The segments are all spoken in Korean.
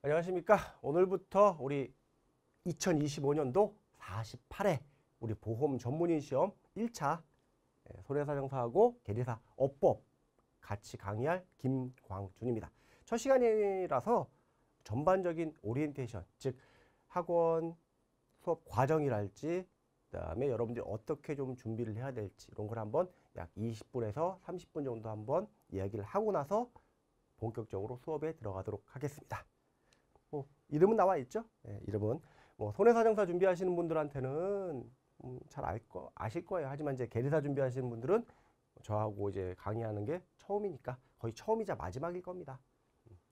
안녕하십니까. 오늘부터 우리 2025년도 48회 우리 보험 전문인 시험 1차 손해사정사하고 계리사 업법 같이 강의할 김광준입니다. 첫 시간이라서 전반적인 오리엔테이션, 즉 학원 수업 과정이랄지 그다음에 여러분들이 어떻게 좀 준비를 해야 될지 이런 걸 한번 약 20분에서 30분 정도 한번 이야기를 하고 나서 본격적으로 수업에 들어가도록 하겠습니다. 뭐 이름은 나와 있죠? 네, 이름은 뭐 손해사정사 준비하시는 분들한테는 음, 잘알 거 아실 거예요. 하지만 이제 계리사 준비하시는 분들은 저하고 이제 강의하는 게 처음이니까 거의 처음이자 마지막일 겁니다.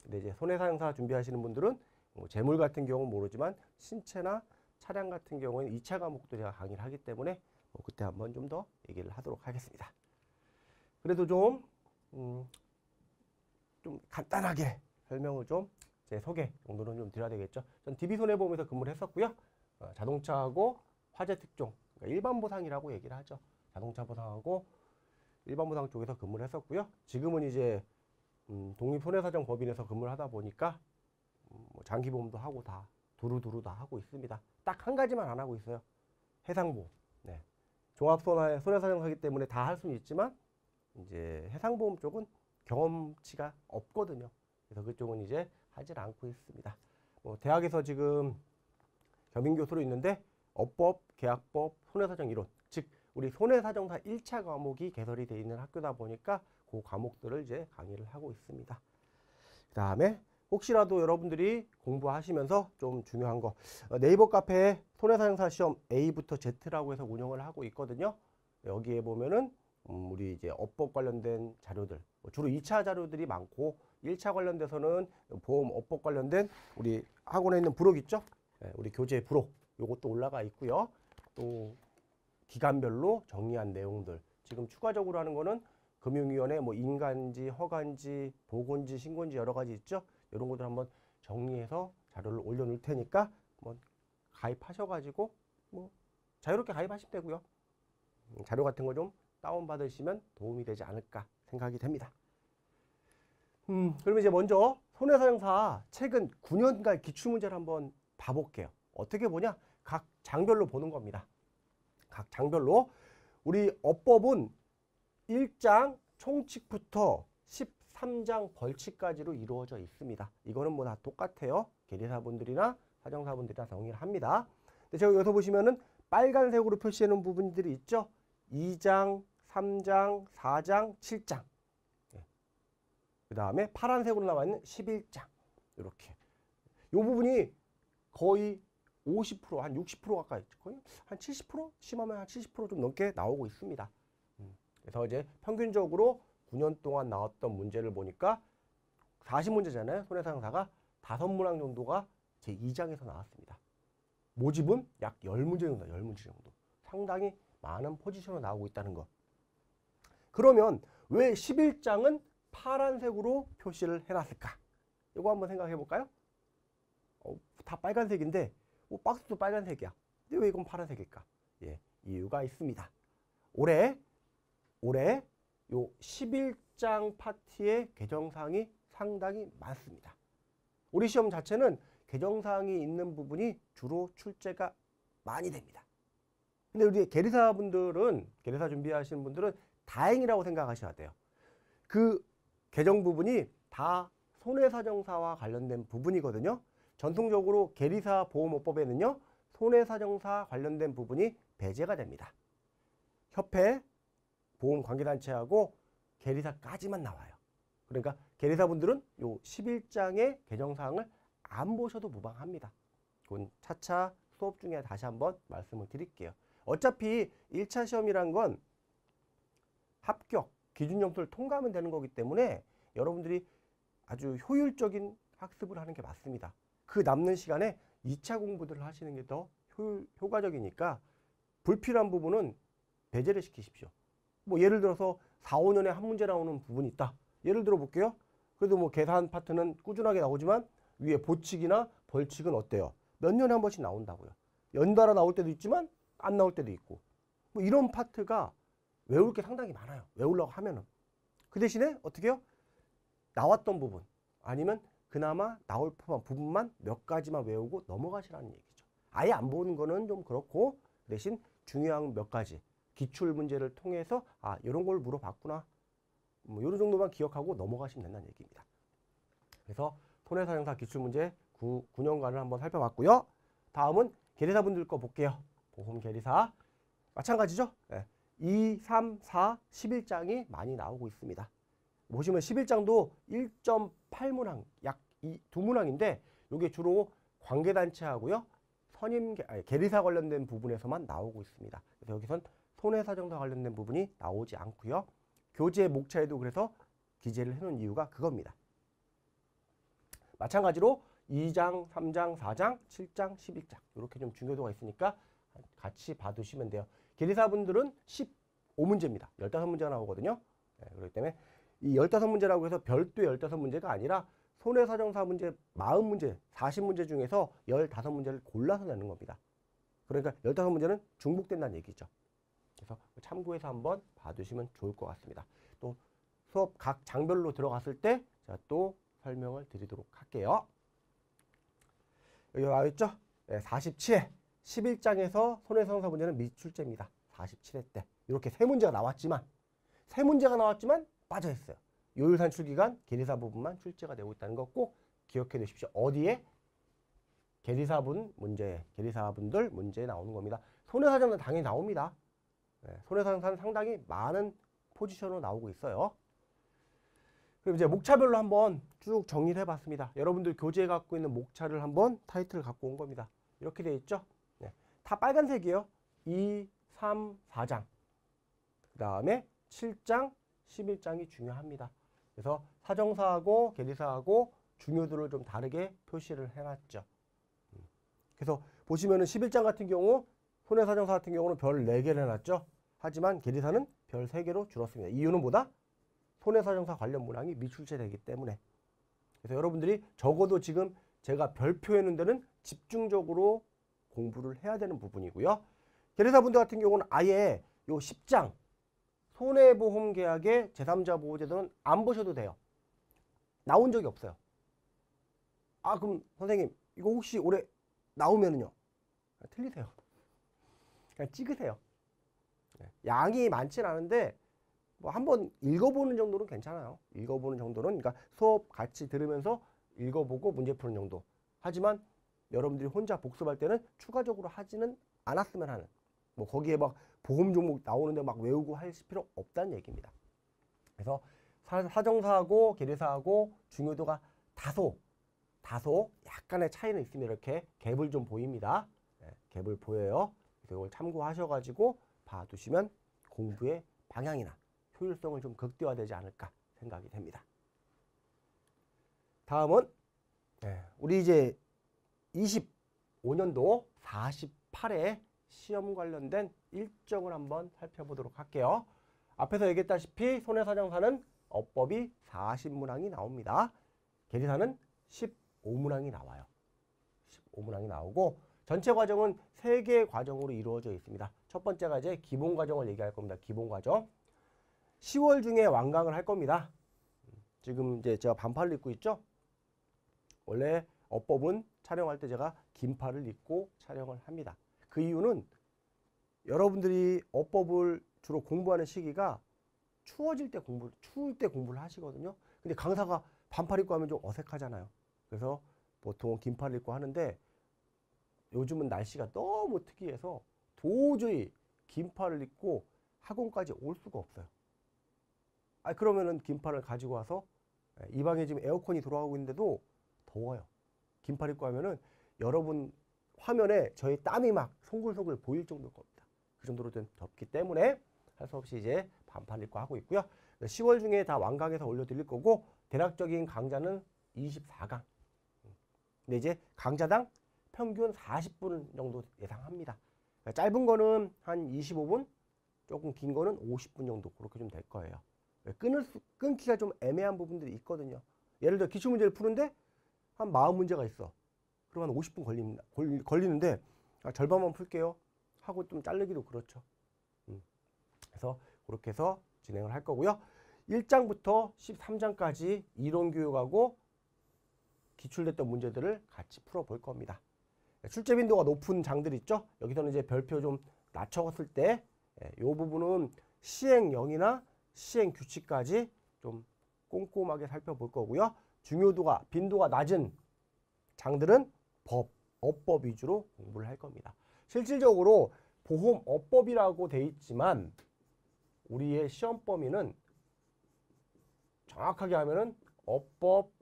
근데 이제 손해사정사 준비하시는 분들은 뭐 재물 같은 경우는 모르지만 신체나 차량 같은 경우에는 2차 과목도 제가 강의를 하기 때문에 뭐 그때 한번 좀 더 얘기를 하도록 하겠습니다. 그래도 좀, 음, 좀 간단하게 설명을 좀 제 소개 정도는 좀 드려야 되겠죠. 전 DB손해보험에서 근무를 했었고요. 어, 자동차하고 화재 특종, 그러니까 일반 보상이라고 얘기를 하죠. 자동차 보상하고 일반 보상 쪽에서 근무를 했었고요. 지금은 이제 음, 독립손해사정 법인에서 근무를 하다 보니까 음, 뭐 장기보험도 하고 다 두루두루 다 하고 있습니다. 딱 한 가지만 안 하고 있어요. 해상보험. 네. 종합손해 손해사정하기 때문에 다 할 수는 있지만 이제 해상보험 쪽은 경험치가 없거든요. 그래서 그쪽은 이제 하질 않고 있습니다. 뭐 대학에서 지금 겸임 교수로 있는데 업법, 계약법, 손해사정 이론, 즉 우리 손해사정사 1차 과목이 개설이 되어 있는 학교다 보니까 그 과목들을 이제 강의를 하고 있습니다. 그 다음에 혹시라도 여러분들이 공부하시면서 좀 중요한 거 어, 네이버 카페에 손해사정사 시험 A부터 Z라고 해서 운영을 하고 있거든요. 여기에 보면은 음, 우리 이제 업법 관련된 자료들 뭐 주로 2차 자료들이 많고 1차 관련돼서는 보험 업법 관련된 우리 학원에 있는 부록 있죠? 네, 우리 교재 부록 요것도 올라가 있고요. 또 기간별로 정리한 내용들 지금 추가적으로 하는 거는 금융위원회 뭐 인간지, 허간지, 보건지, 신고인지 여러 가지 있죠. 이런 것들 한번 정리해서 자료를 올려놓을 테니까 한번 가입하셔가지고 뭐 자유롭게 가입하시면 되고요. 음, 자료 같은 거 좀 다운받으시면 도움이 되지 않을까 생각이 됩니다. 음, 그러면 이제 먼저 손해사정사 최근 9년간 기출문제를 한번 봐볼게요. 어떻게 보냐? 각 장별로 보는 겁니다. 각 장별로. 우리 업법은 1장 총칙부터 13장 벌칙까지로 이루어져 있습니다. 이거는 뭐 다 똑같아요. 계리사분들이나 사정사분들이나 동일합니다. 근데 제가 여기서 보시면은 빨간색으로 표시해 놓은 부분들이 있죠. 2장, 3장, 4장, 7장. 그 다음에 파란색으로 나와 있는 11장. 이렇게. 이 부분이 거의 50%, 한 60% 가까이, 거의 한 70%? 심하면 한 70%좀 넘게 나오고 있습니다. 음. 그래서 이제 평균적으로 9년 동안 나왔던 문제를 보니까 40문제잖아요. 손해상사가 5문항 정도가 제 2장에서 나왔습니다. 모집은 약 10문제 정도, 10문제 정도. 상당히 많은 포지션으로 나오고 있다는 거. 그러면 왜 11장은 파란색으로 표시를 해놨을까? 이거 한번 생각해 볼까요? 어, 다 빨간색인데 뭐 박스도 빨간색이야. 근데 왜 이건 파란색일까? 예, 이유가 있습니다. 올해 올해 요 11장 파티의 개정사항이 상당히 많습니다. 우리 시험 자체는 개정사항이 있는 부분이 주로 출제가 많이 됩니다. 근데 우리 계리사분들은 계리사 준비하시는 분들은 다행이라고 생각하셔야 돼요. 그 개정 부분이 다 손해사정사와 관련된 부분이거든요. 전통적으로 계리사 보험업법에는요. 손해사정사 관련된 부분이 배제가 됩니다. 협회, 보험관계단체하고 계리사까지만 나와요. 그러니까 계리사분들은 요 11장의 개정사항을 안 보셔도 무방합니다. 그건 차차 수업 중에 다시 한번 말씀을 드릴게요. 어차피 1차 시험이란 건 합격, 기준 점수를 통과하면 되는 거기 때문에 여러분들이 아주 효율적인 학습을 하는 게 맞습니다. 그 남는 시간에 2차 공부들을 하시는 게 더 효과적이니까 불필요한 부분은 배제를 시키십시오. 뭐 예를 들어서 4, 5년에 한 문제 나오는 부분이 있다. 예를 들어 볼게요. 그래도 뭐 계산 파트는 꾸준하게 나오지만 위에 보칙이나 벌칙은 어때요? 몇 년에 한 번씩 나온다고요. 연달아 나올 때도 있지만 안 나올 때도 있고 뭐 이런 파트가 외울 게 상당히 많아요. 외우려고 하면은. 그 대신에 어떻게 해요? 나왔던 부분 아니면 그나마 나올 법한 부분만 몇 가지만 외우고 넘어가시라는 얘기죠. 아예 안 보는 거는 좀 그렇고 대신 중요한 몇 가지 기출 문제를 통해서 아 이런 걸 물어봤구나 뭐 이런 정도만 기억하고 넘어가시면 된다는 얘기입니다. 그래서 손해사정사 기출 문제 9, 9년간을 한번 살펴봤고요. 다음은 계리사분들 거 볼게요. 보험 계리사 마찬가지죠. 예. 2, 3, 4, 11장이 많이 나오고 있습니다. 보시면 11장도 1.8문항, 약 두 문항인데 이게 주로 관계단체하고요. 선임 아니, 계리사 관련된 부분에서만 나오고 있습니다. 그래서 여기선 손해사정사 관련된 부분이 나오지 않고요. 교재 목차에도 그래서 기재를 해놓은 이유가 그겁니다. 마찬가지로 2장, 3장, 4장, 7장, 11장 이렇게 좀 중요도가 있으니까 같이 봐두시면 돼요. 계리사분들은 15문제입니다. 15문제가 나오거든요. 네, 그렇기 때문에 이 15문제라고 해서 별도의 15문제가 아니라 손해사정사 문제 40문제, 40문제 중에서 15문제를 골라서 내는 겁니다. 그러니까 15문제는 중복된다는 얘기죠. 그래서 참고해서 한번 봐두시면 좋을 것 같습니다. 또 수업 각 장별로 들어갔을 때 제가 또 설명을 드리도록 할게요. 여기 나와있죠? 네, 47회 11장에서 손해상사 문제는 미출제입니다. 47회 때 이렇게 세 문제가 나왔지만 세 문제가 나왔지만 빠져 있어요. 요율 산 출 기간 계리사 부분만 출제가 되고 있다는 거 꼭 기억해 두십시오. 어디에? 계리사분 문제, 계리사분들 문제에 나오는 겁니다. 손해사정은 당연히 나옵니다. 네, 손해사정사는 상당히 많은 포지션으로 나오고 있어요. 그럼 이제 목차별로 한번 쭉 정리를 해봤습니다. 여러분들 교재에 갖고 있는 목차를 한번 타이틀을 갖고 온 겁니다. 이렇게 되어 있죠. 네, 다 빨간색이에요. 2, 3, 4장. 그 다음에 7장, 11장이 중요합니다. 그래서 사정사하고 계리사하고 중요도를 좀 다르게 표시를 해놨죠. 음. 그래서 보시면은 11장 같은 경우 손해사정사 같은 경우는 별 4개를 해놨죠. 하지만 계리사는 별 3개로 줄었습니다. 이유는 뭐다? 손해사정사 관련 문항이 미출제되기 때문에. 그래서 여러분들이 적어도 지금 제가 별표해놓은 데는 집중적으로 공부를 해야 되는 부분이고요. 계리사분들 같은 경우는 아예 요 10장 손해보험 계약의 제3자 보호제도는 안 보셔도 돼요. 나온 적이 없어요. 아 그럼 선생님 이거 혹시 올해 나오면은요? 틀리세요. 그냥 찍으세요. 네, 양이 많진 않은데 뭐 한번 읽어보는 정도는 괜찮아요. 읽어보는 정도는 그러니까 수업 같이 들으면서 읽어보고 문제 푸는 정도. 하지만 여러분들이 혼자 복습할 때는 추가적으로 하지는 않았으면 하는 뭐 거기에 막 보험 종목 나오는데 막 외우고 할 필요 없다는 얘기입니다. 그래서 사 정사하고 계리사하고 중요도가 다소 다소 약간의 차이는 있으면 이렇게 갭을 좀 보입니다. 네, 갭을 보여요. 그래서 이걸 참고하셔가지고 봐두시면 공부의 방향이나 효율성을 좀 극대화되지 않을까 생각이 됩니다. 다음은 네, 우리 이제 25년도 48회 시험 관련된 일정을 한번 살펴보도록 할게요. 앞에서 얘기했다시피 손해사정사는 어법이 40문항이 나옵니다. 계리사는 15문항이 나와요. 15문항이 나오고 전체 과정은 3개의 과정으로 이루어져 있습니다. 첫 번째가 이제 기본 과정을 얘기할 겁니다. 기본 과정. 10월 중에 완강을 할 겁니다. 지금 이제 제가 반팔을 입고 있죠? 원래 어법은 촬영할 때 제가 긴팔을 입고 촬영을 합니다. 그 이유는 여러분들이 어법을 주로 공부하는 시기가 추워질 때 공부, 추울 때 공부를 하시거든요. 근데 강사가 반팔 입고 하면 좀 어색하잖아요. 그래서 보통 긴팔을 입고 하는데 요즘은 날씨가 너무 특이해서 도저히 긴팔을 입고 학원까지 올 수가 없어요. 아 그러면은 긴팔을 가지고 와서 예, 이 방에 지금 에어컨이 돌아가고 있는데도 더워요. 긴팔 입고 하면은 여러분 화면에 저희 땀이 막 송글송글 보일 정도일 겁니다. 그 정도로 좀 덥기 때문에 할 수 없이 이제 반팔 입고 하고 있고요. 10월 중에 다 완강해서 올려드릴 거고 대략적인 강좌는 24강. 근데 이제 강좌당 평균 40분 정도 예상합니다. 그러니까 짧은 거는 한 25분, 조금 긴 거는 50분 정도 그렇게 좀 될 거예요. 끊을 수, 끊기가 좀 애매한 부분들이 있거든요. 예를 들어 기출 문제를 푸는데 한 40문제가 있어. 그럼 한 50분 걸립니다. 걸리 는데 아, 절반만 풀게요. 하고 좀 자르기도 그렇죠. 음. 그래서 그렇게 해서 진행을 할 거고요. 1장부터 13장까지 이론 교육하고 기출됐던 문제들을 같이 풀어볼 겁니다. 출제 빈도가 높은 장들 있죠? 여기서는 이제 별표 좀 낮춰봤을 때 이 부분은 시행령이나 시행 규칙까지 좀 꼼꼼하게 살펴볼 거고요. 중요도가 빈도가 낮은 장들은 법, 어법 위주로 공부를 할 겁니다. 실질적으로 보험 어법이라고 돼 있지만 우리의 시험 범위는 정확하게 하면은 어법,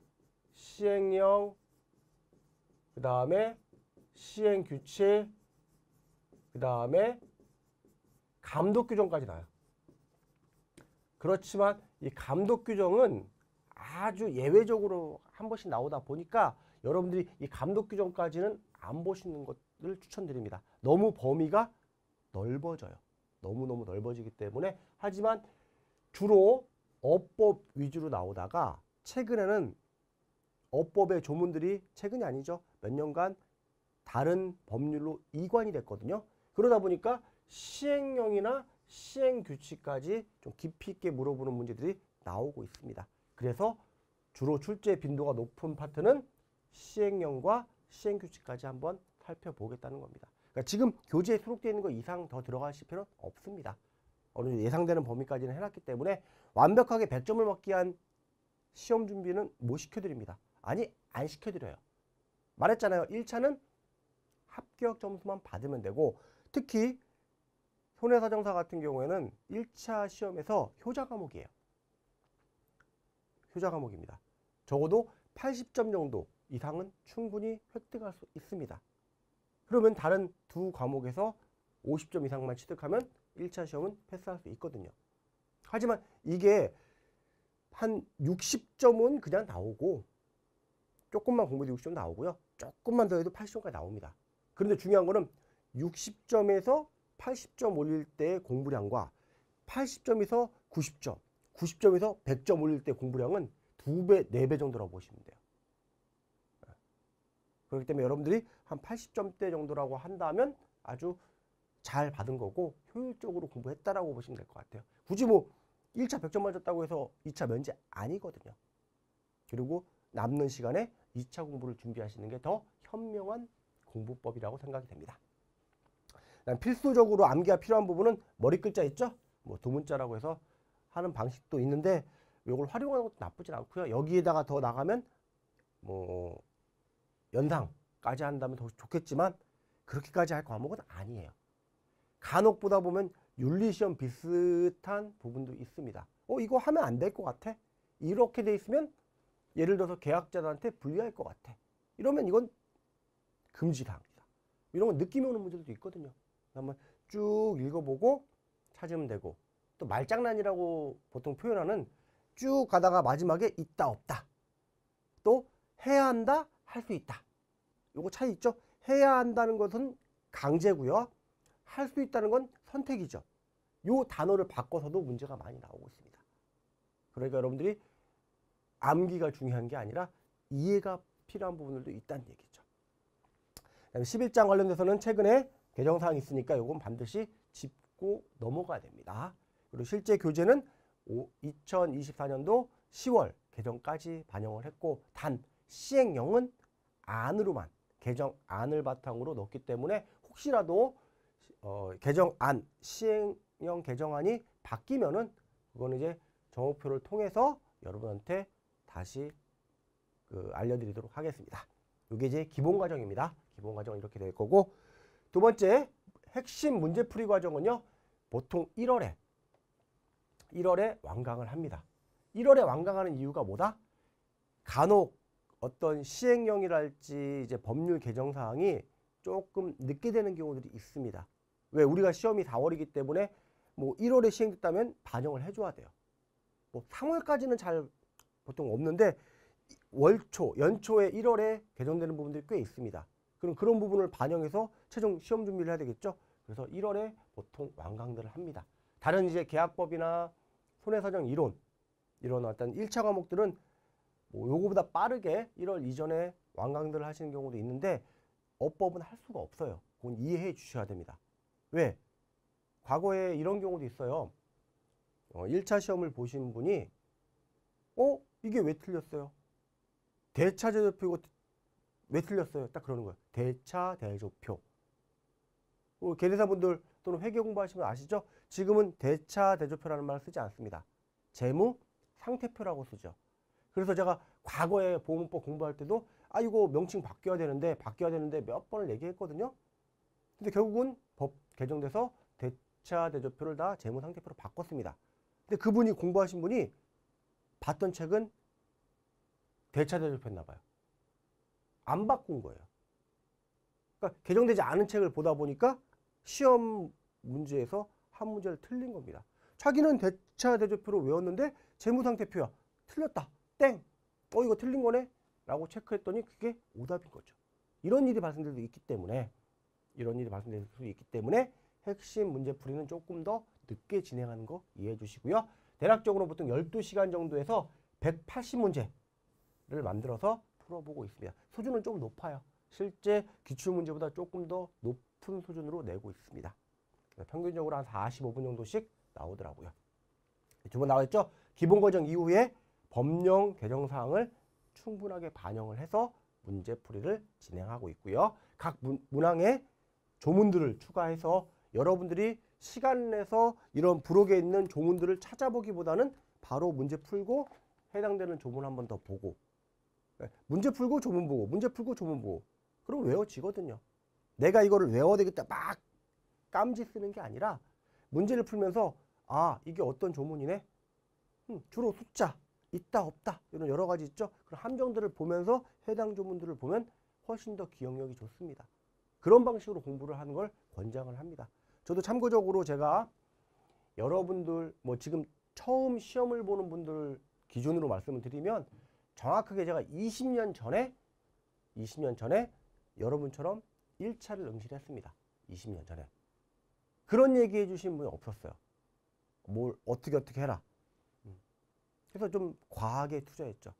시행령, 그 다음에 시행규칙, 그 다음에 감독 규정까지 나요. 그렇지만 이 감독 규정은 아주 예외적으로 한 번씩 나오다 보니까 여러분들이 이 감독 규정까지는 안 보시는 것을 추천드립니다. 너무 범위가 넓어져요. 너무너무 넓어지기 때문에 하지만 주로 어법 위주로 나오다가 최근에는 어법의 조문들이 최근이 아니죠. 몇 년간 다른 법률로 이관이 됐거든요. 그러다 보니까 시행령이나 시행규칙까지 좀 깊이 있게 물어보는 문제들이 나오고 있습니다. 그래서 주로 출제 빈도가 높은 파트는 시행령과 시행규칙까지 한번 살펴보겠다는 겁니다. 그러니까 지금 교재에 수록되어 있는 것 이상 더 들어가실 필요는 없습니다. 어느 예상되는 범위까지는 해놨기 때문에 완벽하게 100점을 먹기 위한 시험 준비는 못 시켜드립니다. 아니 안 시켜드려요. 말했잖아요. 1차는 합격 점수만 받으면 되고 특히 손해사정사 같은 경우에는 1차 시험에서 효자 과목이에요. 효자 과목입니다. 적어도 80점 정도 이상은 충분히 획득할 수 있습니다. 그러면 다른 두 과목에서 50점 이상만 취득하면 1차 시험은 패스할 수 있거든요. 하지만 이게 한 60점은 그냥 나오고 조금만 공부해도 60점 나오고요. 조금만 더 해도 80점까지 나옵니다. 그런데 중요한 거는 60점에서 80점 올릴 때 공부량과 80점에서 90점, 90점에서 100점 올릴 때 공부량은 2배, 4배 정도라고 보시면 돼요. 그렇기 때문에 여러분들이 한 80점대 정도라고 한다면 아주 잘 받은 거고 효율적으로 공부했다라고 보시면 될 것 같아요. 굳이 뭐 1차 100점 맞았다고 해서 2차 면제 아니거든요. 그리고 남는 시간에 2차 공부를 준비하시는 게 더 현명한 공부법이라고 생각이 됩니다. 필수적으로 암기가 필요한 부분은 머리 글자 있죠? 뭐 두문자라고 해서 하는 방식도 있는데 이걸 활용하는 것도 나쁘진 않고요. 여기에다가 더 나가면 뭐 연상까지 한다면 더 좋겠지만 그렇게까지 할 과목은 아니에요. 간혹 보다 보면 윤리시험 비슷한 부분도 있습니다. 어 이거 하면 안 될 것 같아? 이렇게 돼 있으면 예를 들어서 계약자들한테 불리할 것 같아. 이러면 이건 금지사항이다. 이런 건 느낌이 오는 문제도 있거든요. 한번 쭉 읽어보고 찾으면 되고 또 말장난이라고 보통 표현하는 쭉 가다가 마지막에 있다 없다. 또 해야 한다 할 수 있다. 요거 차이 있죠? 해야 한다는 것은 강제고요. 할 수 있다는 건 선택이죠. 요 단어를 바꿔서도 문제가 많이 나오고 있습니다. 그러니까 여러분들이 암기가 중요한 게 아니라 이해가 필요한 부분들도 있다는 얘기죠. 11장 관련돼서는 최근에 개정사항이 있으니까 요건 반드시 짚고 넘어가야 됩니다. 그리고 실제 교재는 2024년도 10월 개정까지 반영을 했고 단 시행령은 안으로만 개정안을 바탕으로 넣기 때문에 혹시라도 어, 개정안 시행령 개정안이 바뀌면은 그거는 이제 정오표를 통해서 여러분한테 다시 그 알려드리도록 하겠습니다. 이게 이제 기본 과정입니다. 기본 과정은 이렇게 될 거고 두 번째 핵심 문제풀이 과정은요. 보통 1월에 1월에 완강을 합니다. 1월에 완강하는 이유가 뭐다? 간혹 어떤 시행령이랄지 이제 법률 개정 사항이 조금 늦게 되는 경우들이 있습니다. 왜 우리가 시험이 4월이기 때문에 뭐 1월에 시행됐다면 반영을 해줘야 돼요. 뭐 3월까지는 잘 보통 없는데 월초, 연초에 1월에 개정되는 부분들이 꽤 있습니다. 그럼 그런 부분을 반영해서 최종 시험 준비를 해야 되겠죠. 그래서 1월에 보통 완강들을 합니다. 다른 이제 계약법이나 손해사정 이론 이런 어떤 1차 과목들은 뭐 요거보다 빠르게 1월 이전에 완강들을 하시는 경우도 있는데 어법은 할 수가 없어요. 그건 이해해 주셔야 됩니다. 왜? 과거에 이런 경우도 있어요. 어, 1차 시험을 보신 분이 어? 이게 왜 틀렸어요? 대차 대조표고 왜 틀렸어요? 딱 그러는 거예요. 대차 대조표. 어, 계리사분들 또는 회계 공부하시면 아시죠? 지금은 대차 대조표라는 말을 쓰지 않습니다. 재무 상태표라고 쓰죠. 그래서 제가 과거에 보험법 공부할 때도 아 이거 명칭 바뀌어야 되는데 바뀌어야 되는데 몇 번을 얘기했거든요. 근데 결국은 법 개정돼서 대차 대조표를 다 재무 상태표로 바꿨습니다. 근데 그분이 공부하신 분이 봤던 책은 대차 대조표였나 봐요. 안 바꾼 거예요. 그러니까 개정되지 않은 책을 보다 보니까 시험 문제에서 한 문제를 틀린 겁니다. 자기는 대차 대조표로 외웠는데 재무상태표야. 틀렸다. 땡. 어 이거 틀린 거네. 라고 체크했더니 그게 오답인 거죠. 이런 일이 발생될 수 있기 때문에 이런 일이 발생될 수 있기 때문에 핵심 문제풀이는 조금 더 늦게 진행하는 거 이해해 주시고요. 대략적으로 보통 12시간 정도에서 180문제를 만들어서 풀어보고 있습니다. 수준은 좀 높아요. 실제 기출문제보다 조금 더 높 은 수준으로 내고 있습니다. 평균적으로 한 45분 정도씩 나오더라고요. 두 번 나왔죠? 기본 과정 이후에 법령 개정 사항을 충분하게 반영을 해서 문제풀이를 진행하고 있고요. 각 문, 문항에 조문들을 추가해서 여러분들이 시간 내서 이런 부록에 있는 조문들을 찾아보기보다는 바로 문제 풀고 해당되는 조문 한 번 더 보고 네, 문제 풀고 조문 보고 문제 풀고 조문 보고 그럼 외워지거든요. 내가 이거를 외워야 되겠다 막 깜지 쓰는 게 아니라 문제를 풀면서 아 이게 어떤 조문이네 음, 주로 숫자 있다 없다 이런 여러 가지 있죠. 그런 함정들을 보면서 해당 조문들을 보면 훨씬 더 기억력이 좋습니다. 그런 방식으로 공부를 하는 걸 권장을 합니다. 저도 참고적으로 제가 여러분들 뭐 지금 처음 시험을 보는 분들 기준으로 말씀을 드리면 정확하게 제가 20년 전에 20년 전에 여러분처럼 1차를 응시했습니다. 20년 전에. 그런 얘기 해주신 분이 없었어요. 뭘 어떻게 어떻게 해라. 음. 그래서 좀 과하게 투자했죠.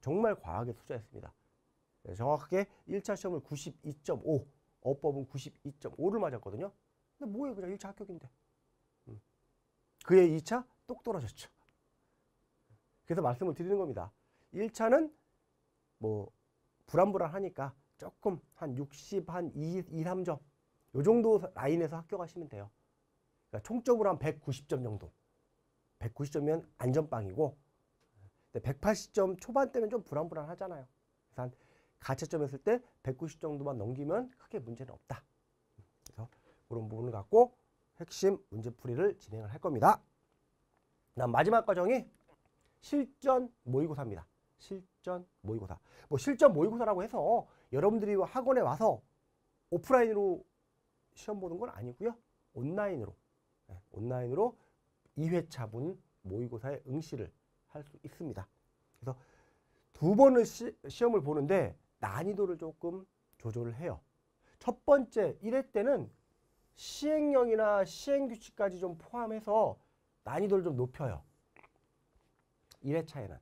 정말 과하게 투자했습니다. 네, 정확하게 1차 시험을 92.5, 어법은 92.5를 맞았거든요. 근데 뭐예요? 그냥 1차 합격인데. 음. 그의 2차 똑 떨어졌죠. 그래서 말씀을 드리는 겁니다. 1차는 뭐 불안불안하니까 조금 한 60, 한 2, 2 3점 요 정도 라인에서 합격하시면 돼요. 그러니까 총점으로 한 190점 정도. 190점이면 안전빵이고 180점 초반대면 좀 불안불안하잖아요. 그래서 한 가채점 했을 때 190 정도만 넘기면 크게 문제는 없다. 그래서 그런 부분을 갖고 핵심 문제풀이를 진행을 할 겁니다. 다음 마지막 과정이 실전 모의고사입니다. 실전 모의고사. 뭐 실전 모의고사라고 해서 여러분들이 학원에 와서 오프라인으로 시험 보는 건 아니고요. 온라인으로 네, 온라인으로 2회차분 모의고사에 응시를 할 수 있습니다. 그래서 두 번을 시, 시험을 보는데 난이도를 조금 조절을 해요. 첫 번째 1회 때는 시행령이나 시행규칙까지 좀 포함해서 난이도를 좀 높여요. 1회차에는.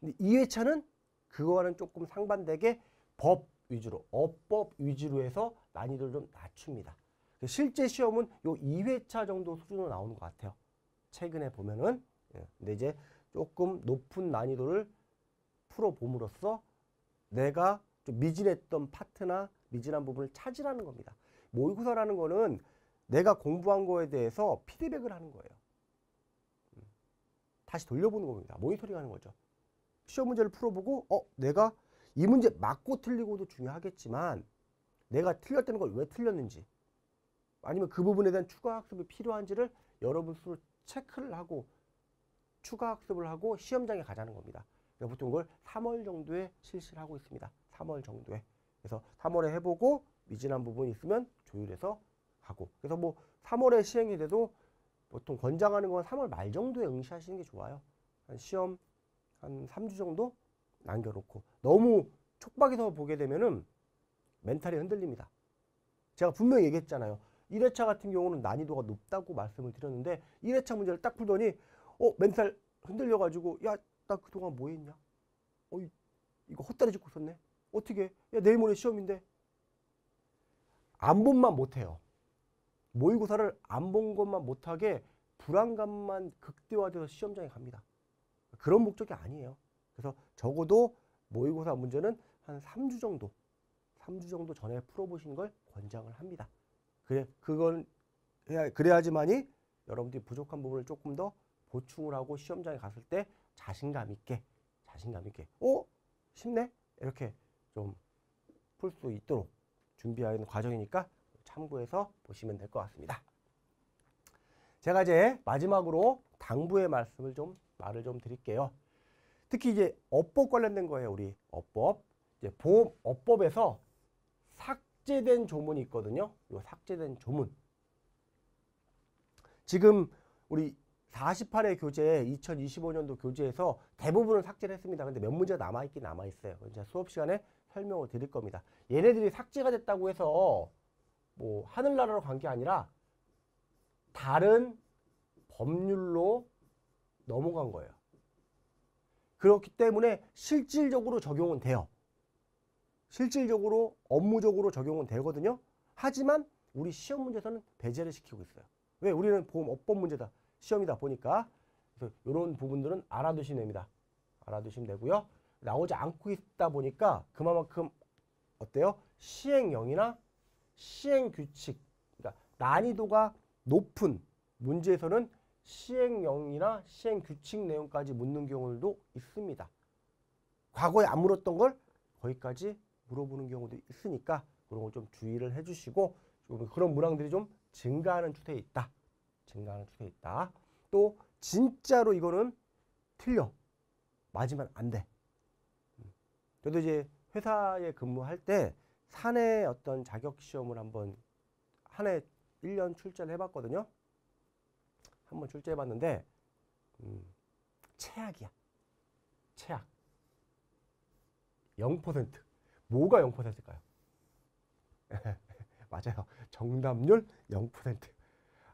근데 2회차는 그거와는 조금 상반되게 법 위주로, 어법 위주로 해서 난이도를 좀 낮춥니다. 실제 시험은 요 2회차 정도 수준으로 나오는 것 같아요. 최근에 보면은. 예. 근데 이제 조금 높은 난이도를 풀어봄으로써 내가 좀 미진했던 파트나 미진한 부분을 찾으라는 겁니다. 모의고사라는 거는 내가 공부한 거에 대해서 피드백을 하는 거예요. 음. 다시 돌려보는 겁니다. 모니터링 하는 거죠. 시험 문제를 풀어보고 어 내가 이 문제 맞고 틀리고도 중요하겠지만 내가 틀렸다는 걸 왜 틀렸는지 아니면 그 부분에 대한 추가 학습이 필요한지를 여러분 스스로 체크를 하고 추가 학습을 하고 시험장에 가자는 겁니다. 보통 그걸 3월 정도에 실시를 하고 있습니다. 3월 정도에. 그래서 3월에 해보고 미진한 부분이 있으면 조율해서 가고. 그래서 뭐 3월에 시행이 돼도 보통 권장하는 건 3월 말 정도에 응시하시는 게 좋아요. 한 시험 한 3주 정도 남겨놓고 너무 촉박해서 보게 되면은 멘탈이 흔들립니다. 제가 분명히 얘기했잖아요. 1회차 같은 경우는 난이도가 높다고 말씀을 드렸는데 1회차 문제를 딱 풀더니 어 멘탈 흔들려가지고 야 나 그동안 뭐 했냐? 어 이거 헛다리 짚고 있었네. 어떻게? 야 내일 모레 시험인데 안 본만 못해요. 모의고사를 안 본 것만 못하게 불안감만 극대화돼서 시험장에 갑니다. 그런 목적이 아니에요. 그래서 적어도 모의고사 문제는 한 3주 정도, 3주 정도 전에 풀어보시는 걸 권장을 합니다. 그래, 그건 해야, 그래야지만이 여러분들이 부족한 부분을 조금 더 보충을 하고 시험장에 갔을 때 자신감 있게, 자신감 있게, 어? 쉽네? 이렇게 좀 풀 수 있도록 준비하는 과정이니까 참고해서 보시면 될 것 같습니다. 제가 이제 마지막으로 당부의 말씀을 좀 말을 좀 드릴게요. 특히 이제 업법 관련된 거예요, 우리 업법. 이제 보험 업법에서 삭제된 조문이 있거든요. 이 삭제된 조문. 지금 우리 48회 교재 2025년도 교재에서 대부분을 삭제를 했습니다. 근데 몇 문제가 남아있긴 남아있어요. 이제 수업 시간에 설명을 드릴 겁니다. 얘네들이 삭제가 됐다고 해서 뭐 하늘나라로 간 게 아니라 다른 법률로 넘어간 거예요. 그렇기 때문에 실질적으로 적용은 돼요. 실질적으로 업무적으로 적용은 되거든요. 하지만 우리 시험 문제에서는 배제를 시키고 있어요. 왜? 우리는 보험 업법 문제다. 시험이다 보니까 그래서 이런 부분들은 알아두시면 됩니다. 알아두시면 되고요. 나오지 않고 있다 보니까 그만큼 어때요? 시행령이나 시행규칙, 그러니까 난이도가 높은 문제에서는 시행령이나 시행규칙 내용까지 묻는 경우도 있습니다. 과거에 안 물었던 걸 거기까지 물어보는 경우도 있으니까 그런 걸 좀 주의를 해주시고 좀 그런 문항들이 좀 증가하는 추세에 있다. 증가하는 추세에 있다. 또 진짜로 이거는 틀려. 맞으면 안 돼. 저도 이제 회사에 근무할 때 사내 어떤 자격 시험을 한번 한 해 1년 출제를 해봤거든요. 한번 출제해봤는데 음, 최악이야. 최악. 0%. 뭐가 0%일까요? 맞아요. 정답률 0%.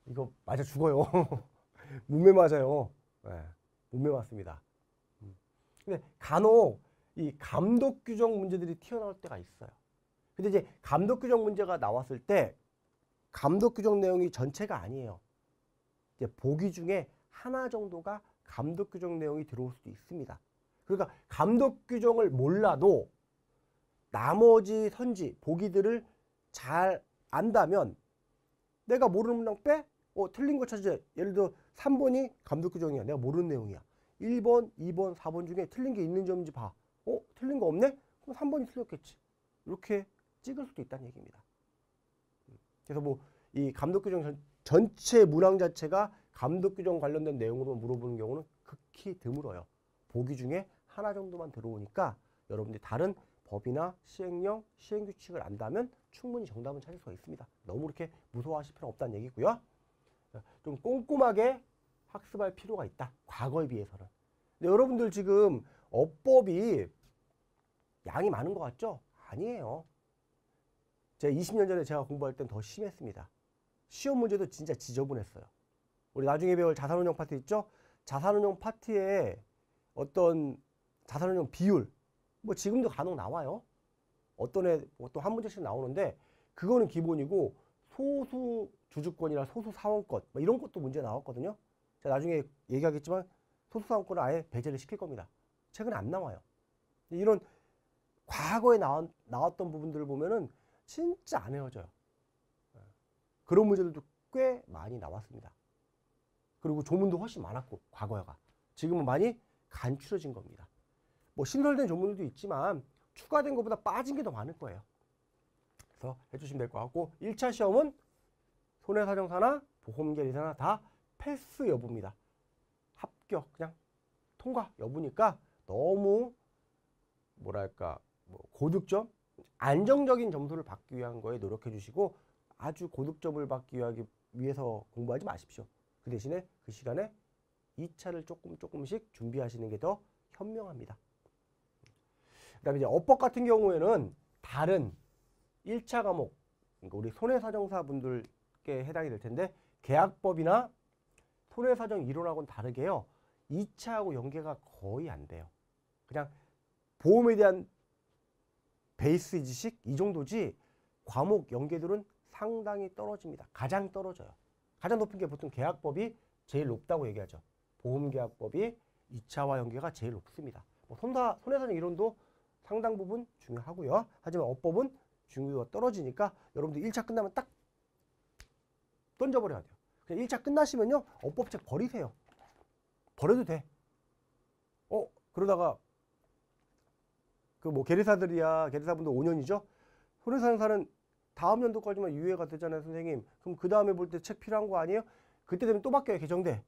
이거 맞아 죽어요. 문매 맞아요. 네, 문매 맞습니다. 음. 근데 간혹 이 감독 규정 문제들이 튀어나올 때가 있어요. 근데 이제 감독 규정 문제가 나왔을 때 감독 규정 내용이 전체가 아니에요. 이제 보기 중에 하나 정도가 감독 규정 내용이 들어올 수도 있습니다. 그러니까 감독 규정을 몰라도 나머지 선지 보기들을 잘 안다면 내가 모르는 문장 빼? 어, 틀린 거 찾아. 예를 들어 3번이 감독 규정이야. 내가 모르는 내용이야. 1번, 2번, 4번 중에 틀린 게 있는 점인지 봐. 어? 틀린 거 없네? 그럼 3번이 틀렸겠지. 이렇게 찍을 수도 있다는 얘기입니다. 그래서 뭐 이 감독 규정 전, 체 문항 자체가 감독 규정 관련된 내용으로 물어보는 경우는 극히 드물어요. 보기 중에 하나 정도만 들어오니까 여러분들이 다른 법이나 시행령, 시행규칙을 안다면 충분히 정답은 찾을 수가 있습니다. 너무 그렇게 무서워하실 필요 없다는 얘기고요. 좀 꼼꼼하게 학습할 필요가 있다. 과거에 비해서는. 근데 여러분들 지금 업법이 양이 많은 것 같죠? 아니에요. 제가 20년 전에 제가 공부할 땐 더 심했습니다. 시험 문제도 진짜 지저분했어요. 우리 나중에 배울 자산운용 파트 있죠? 자산운용 파트에 어떤 자산운용 비율, 뭐 지금도 간혹 나와요. 어떤 애, 어떤 한 문제씩 나오는데 그거는 기본이고 소수 주주권이나 소수 사원권 뭐 이런 것도 문제 나왔거든요. 제가 나중에 얘기하겠지만 소수 사원권을 아예 배제를 시킬 겁니다. 최근에 안 나와요. 이런 과거에 나왔, 나왔던 부분들을 보면은 진짜 안 헤어져요. 예. 그런 문제들도 꽤 많이 나왔습니다. 그리고 조문도 훨씬 많았고 과거가 지금은 많이 간추려진 겁니다. 뭐 신설된 조문들도 있지만 추가된 것보다 빠진 게 더 많을 거예요. 그래서 해주시면 될 것 같고 1차 시험은 손해사정사나 보험계리사나 다 패스 여부입니다. 합격 그냥 통과 여부니까 너무 뭐랄까 뭐 고득점 안정적인 점수를 받기 위한 거에 노력해 주시고 아주 고득점을 받기 위해서 공부하지 마십시오. 그 대신에 그 시간에 2차를 조금 조금씩 준비하시는 게 더 현명합니다. 그 다음에 이제 업법 같은 경우에는 다른 1차 과목 그러니까 우리 손해사정사 분들께 해당이 될 텐데 계약법이나 손해사정 이론하고는 다르게요. 2차하고 연계가 거의 안 돼요. 그냥 보험에 대한 베이스 지식 이 정도지 과목 연계들은 상당히 떨어집니다. 가장 떨어져요. 가장 높은 게 보통 계약법이 제일 높다고 얘기하죠. 보험계약법이 2차와 연계가 제일 높습니다. 뭐 손사, 손해사정 이론도 상당 부분 중요하고요. 하지만 어법은 중요도가 떨어지니까 여러분들 1차 끝나면 딱 던져버려야 돼요. 그냥 1차 끝나시면요. 어법책 버리세요. 버려도 돼. 어 그러다가 그뭐 계리사들이야 계리사분들 5년이죠. 손해상사는 다음 연도까지만 유예가 되잖아요, 선생님. 그럼 그 다음에 볼 때 책 필요한 거 아니에요? 그때 되면 또 바뀌어요, 개정돼.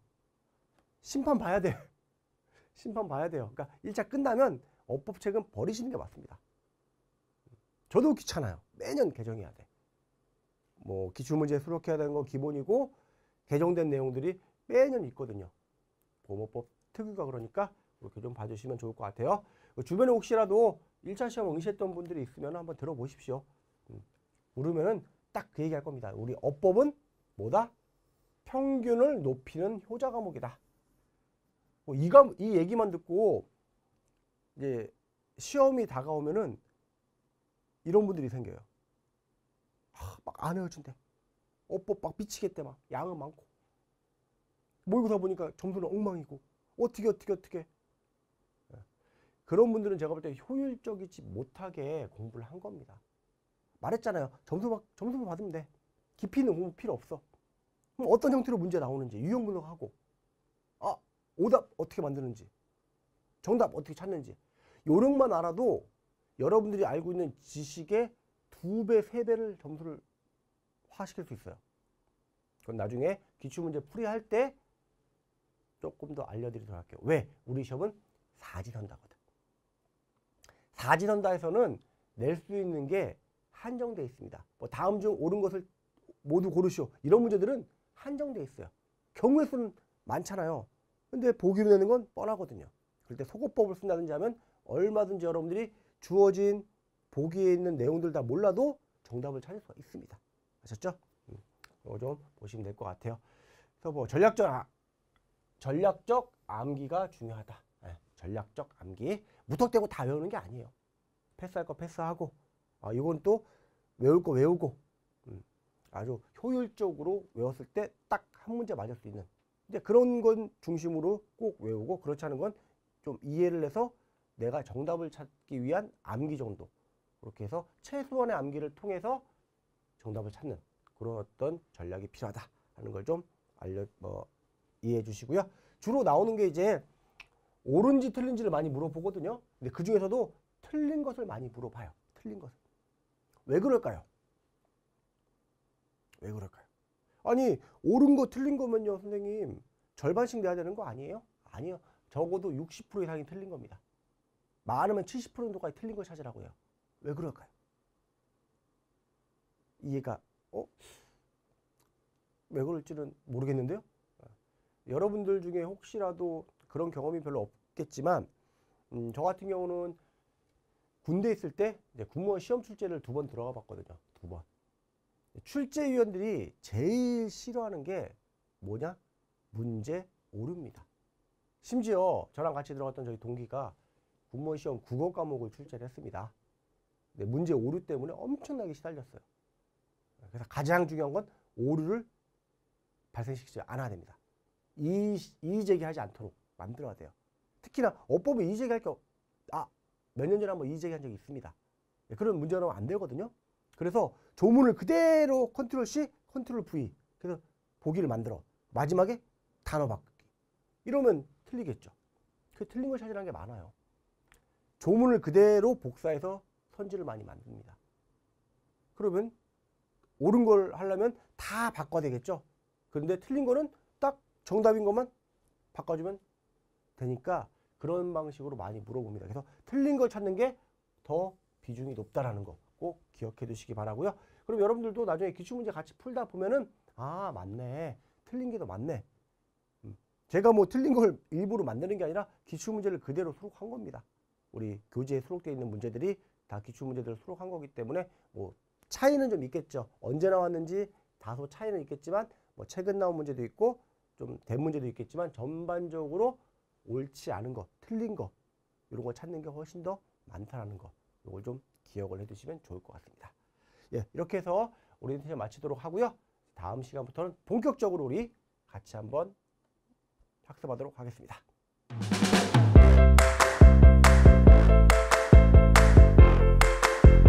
심판 봐야 돼. 심판 봐야 돼요. 그러니까 1차 끝나면 어법책은 버리시는 게 맞습니다. 저도 귀찮아요. 매년 개정해야 돼. 뭐 기출문제 수록해야 되는 건 기본이고 개정된 내용들이 매년 있거든요. 보호법 특유가 그러니까 이렇게 좀 봐주시면 좋을 것 같아요. 주변에 혹시라도 1차 시험 응시했던 분들이 있으면 한번 들어보십시오. 음, 물으면은 딱 그 얘기 할 겁니다. 우리 어법은 뭐다? 평균을 높이는 효자 과목이다. 뭐 이, 과, 이 얘기만 듣고 이제 시험이 다가오면은 이런 분들이 생겨요. 아, 막안 외워준대. 어법 막 미치겠대 막 양은 많고 모의고사 보니까 점수는 엉망이고 어떻게 어떻게 어떻게 예. 그런 분들은 제가 볼 때 효율적이지 못하게 공부를 한 겁니다. 말했잖아요. 점수 막 점수만 받으면 돼. 깊이 있는 공부 필요 없어. 그럼 어떤 형태로 문제 나오는지 유형 분석하고 아 오답 어떻게 만드는지 정답 어떻게 찾는지 요령만 알아도 여러분들이 알고 있는 지식의 두 배, 세 배를 점수를 화시킬 수 있어요. 그건 나중에 기출문제 풀이할 때 조금 더 알려드리도록 할게요. 왜? 우리 시험은 사지선다거든. 사지선다에서는 낼 수 있는 게 한정돼 있습니다. 뭐 다음 중 옳은 것을 모두 고르시오. 이런 문제들은 한정돼 있어요. 경우의 수는 많잖아요. 근데 보기로 내는 건 뻔하거든요. 그럴 때 소거법을 쓴다든지 하면 얼마든지 여러분들이 주어진 보기에 있는 내용들 다 몰라도 정답을 찾을 수가 있습니다. 아셨죠? 음, 이거 좀 보시면 될 것 같아요. 그래서 뭐 전략적 아, 전략적 암기가 중요하다. 네, 전략적 암기 무턱대고 다 외우는 게 아니에요. 패스할 거 패스하고 아 이건 또 외울 거 외우고 음, 아주 효율적으로 외웠을 때 딱 한 문제 맞을 수 있는 근데 그런 건 중심으로 꼭 외우고 그렇지 않은 건 좀 이해를 해서 내가 정답을 찾기 위한 암기 정도 그렇게 해서 최소한의 암기를 통해서 정답을 찾는 그런 어떤 전략이 필요하다 하는 걸 좀 알려 뭐 이해해 주시고요. 주로 나오는 게 이제 옳은지 틀린지를 많이 물어보거든요. 근데 그 중에서도 틀린 것을 많이 물어봐요. 틀린 것을. 왜 그럴까요? 왜 그럴까요? 아니 옳은 거 틀린 거면요 선생님 절반씩 내야 되는 거 아니에요? 아니요. 적어도 60% 이상이 틀린 겁니다. 많으면 70% 정도까지 틀린 걸 찾으라고요. 왜 그럴까요? 이해가 어? 왜 그럴지는 모르겠는데요. 어. 여러분들 중에 혹시라도 그런 경험이 별로 없겠지만 음, 저 같은 경우는 군대 있을 때 이제 군무원 시험 출제를 두 번 들어가 봤거든요. 두 번. 출제위원들이 제일 싫어하는 게 뭐냐? 문제 오류입니다. 심지어 저랑 같이 들어갔던 저희 동기가 군무원 시험 국어 과목을 출제를 했습니다. 근데 문제 오류 때문에 엄청나게 시달렸어요. 그래서 가장 중요한 건 오류를 발생시키지 않아야 됩니다. 이, 이의 제기하지 않도록 만들어야 돼요. 특히나 어법에 이의 제기할 게 아, 몇 년 전에 한번 이의 제기한 적이 있습니다. 네, 그런 나오면 안 되거든요. 그래서 조문을 그대로 컨트롤 C, 컨트롤 V 그래서 보기를 만들어 마지막에 단어 바꾸기 이러면 틀리겠죠. 그 틀린 걸 찾으라는 게 많아요. 조문을 그대로 복사해서 선지를 많이 만듭니다. 그러면 옳은 걸 하려면 다 바꿔야 되겠죠. 그런데 틀린 거는 딱 정답인 것만 바꿔주면 되니까 그런 방식으로 많이 물어봅니다. 그래서 틀린 걸 찾는 게 더 비중이 높다라는 거 꼭 기억해 두시기 바라고요. 그럼 여러분들도 나중에 기출문제 같이 풀다 보면은 아 맞네 틀린 게더 맞네 음, 제가 뭐 틀린 걸 일부러 만드는 게 아니라 기출문제를 그대로 수록한 겁니다. 우리 교재에 수록되어 있는 문제들이 다 기출문제들을 수록한 거기 때문에 뭐 차이는 좀 있겠죠. 언제 나왔는지 다소 차이는 있겠지만 뭐 최근 나온 문제도 있고 좀 된 문제도 있겠지만 전반적으로 옳지 않은 거, 틀린 거 이런 거 찾는 게 훨씬 더 많다라는 거 이걸 좀 기억을 해두시면 좋을 것 같습니다. 예, 이렇게 해서 오리엔테이션 마치도록 하고요. 다음 시간부터는 본격적으로 우리 같이 한번 학습하도록 하겠습니다.